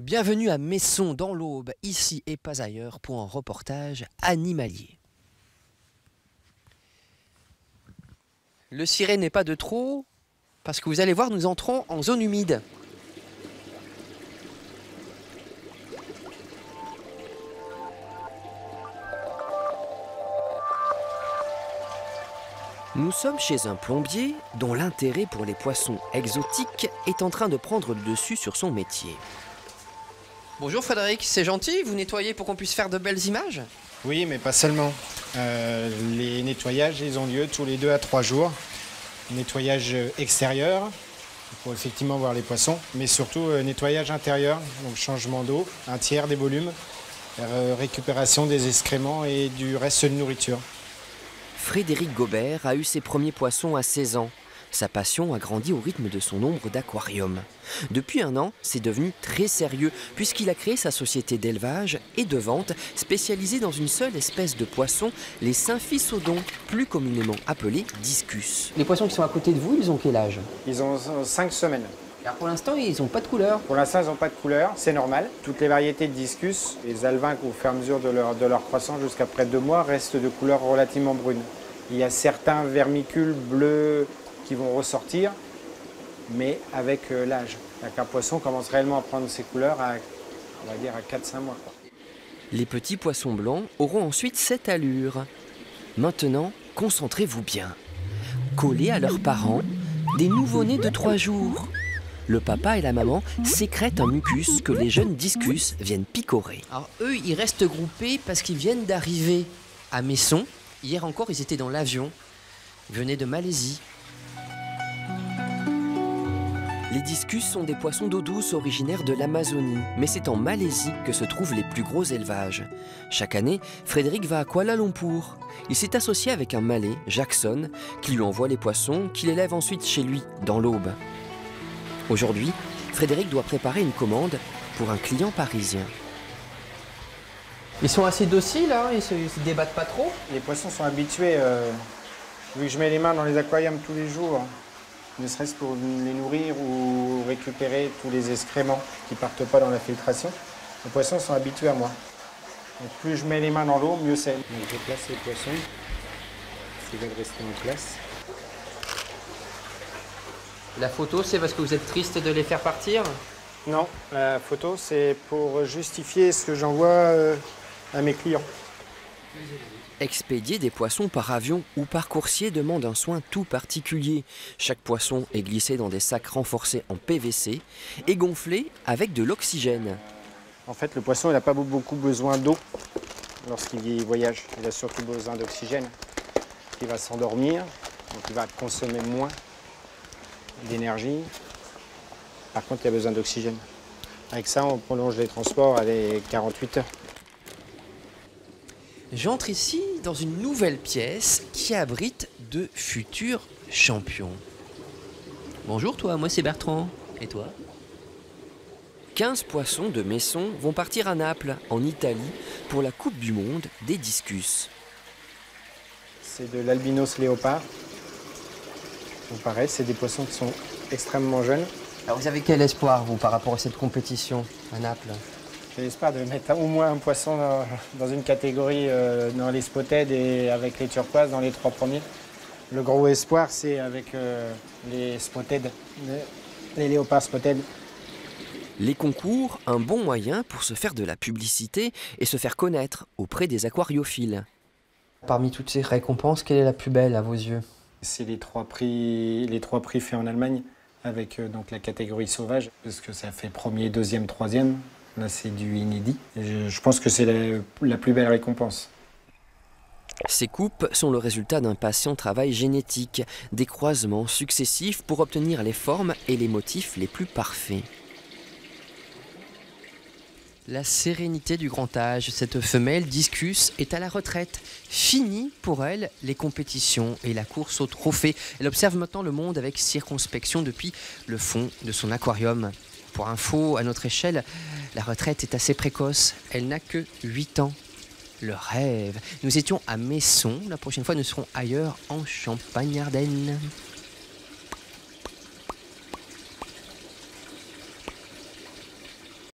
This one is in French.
Bienvenue à Messon dans l'Aube, ici et pas ailleurs, pour un reportage animalier. Le ciré n'est pas de trop, parce que vous allez voir, nous entrons en zone humide. Nous sommes chez un plombier dont l'intérêt pour les poissons exotiques est en train de prendre le dessus sur son métier. Bonjour Frédéric, c'est gentil, vous nettoyez pour qu'on puisse faire de belles images? Oui, mais pas seulement. Euh, les nettoyages, ils ont lieu tous les deux à trois jours. Nettoyage extérieur, pour effectivement voir les poissons, mais surtout euh, nettoyage intérieur, donc changement d'eau, un tiers des volumes, euh, récupération des excréments et du reste de nourriture. Frédéric Gobert a eu ses premiers poissons à 16 ans. Sa passion a grandi au rythme de son nombre d'aquariums. Depuis un an, c'est devenu très sérieux puisqu'il a créé sa société d'élevage et de vente spécialisée dans une seule espèce de poisson, les symphisodons, plus communément appelés discus. Les poissons qui sont à côté de vous, ils ont quel âge? Ils ont 5 semaines. Alors pour l'instant, ils n'ont pas de couleur. Pour l'instant, ils n'ont pas de couleur, c'est normal. Toutes les variétés de discus, les alvins au fur et à mesure de leur, de leur croissance jusqu'à près de deux mois, restent de couleur relativement brune. Il y a certains vermicules bleus qui vont ressortir, mais avec euh, l'âge. Un poisson commence réellement à prendre ses couleurs à, on va dire, à 4-5 mois. Les petits poissons blancs auront ensuite cette allure. Maintenant, concentrez-vous bien. Collés à leurs parents, des nouveau-nés de 3 jours. Le papa et la maman sécrètent un mucus que les jeunes discus viennent picorer. Alors eux, ils restent groupés parce qu'ils viennent d'arriver à Messon. Hier encore, ils étaient dans l'avion. Ils venaient de Malaisie. Les discus sont des poissons d'eau douce originaires de l'Amazonie, mais c'est en Malaisie que se trouvent les plus gros élevages. Chaque année, Frédéric va à Kuala Lumpur. Il s'est associé avec un Malais, Jackson, qui lui envoie les poissons, qu'il élève ensuite chez lui, dans l'Aube. Aujourd'hui, Frédéric doit préparer une commande pour un client parisien. Ils sont assez dociles, hein ils, se, se débattent pas trop Les poissons sont habitués, euh, vu que je mets les mains dans les aquariums tous les jours, ne serait-ce pour les nourrir ou récupérer tous les excréments qui partent pas dans la filtration. Les poissons sont habitués à moi. Donc plus je mets les mains dans l'eau, mieux c'est. Donc je place les poissons. Ils veulent rester en place. La photo, c'est parce que vous êtes triste de les faire partir? Non, la photo, c'est pour justifier ce que j'envoie euh, à mes clients. Expédier des poissons par avion ou par coursier demande un soin tout particulier. Chaque poisson est glissé dans des sacs renforcés en PVC et gonflé avec de l'oxygène. En fait, le poisson n'a pas beaucoup besoin d'eau lorsqu'il voyage. Il a surtout besoin d'oxygène. Il va s'endormir, donc il va consommer moins d'énergie. Par contre, il a besoin d'oxygène. Avec ça, on prolonge les transports à les 48 heures. J'entre ici dans une nouvelle pièce qui abrite de futurs champions. Bonjour toi, moi c'est Bertrand. Et toi? 15 poissons de Messon vont partir à Naples, en Italie, pour la Coupe du Monde des discus. C'est de l'albinos léopard. Donc pareil, c'est des poissons qui sont extrêmement jeunes. Alors vous avez quel espoir, vous, par rapport à cette compétition à Naples? J'ai l'espoir de mettre au moins un poisson dans, dans une catégorie euh, dans les spotted et avec les turquoises dans les trois premiers. Le gros espoir, c'est avec euh, les spotted, les, les léopards spotted. Les concours, un bon moyen pour se faire de la publicité et se faire connaître auprès des aquariophiles. Parmi toutes ces récompenses, quelle est la plus belle à vos yeux? C'est les trois prix, les trois prix faits en Allemagne avec euh, donc la catégorie sauvage, parce que ça fait premier, deuxième, troisième. C'est du inédit. Je pense que c'est la, la plus belle récompense. Ces coupes sont le résultat d'un patient travail génétique, des croisements successifs pour obtenir les formes et les motifs les plus parfaits. La sérénité du grand âge, cette femelle discus est à la retraite. Fini pour elle les compétitions et la course au trophée. Elle observe maintenant le monde avec circonspection depuis le fond de son aquarium. Pour info, à notre échelle, la retraite est assez précoce. Elle n'a que 8 ans. Le rêve. Nous étions à Messon. La prochaine fois, nous serons ailleurs en Champagne-Ardenne.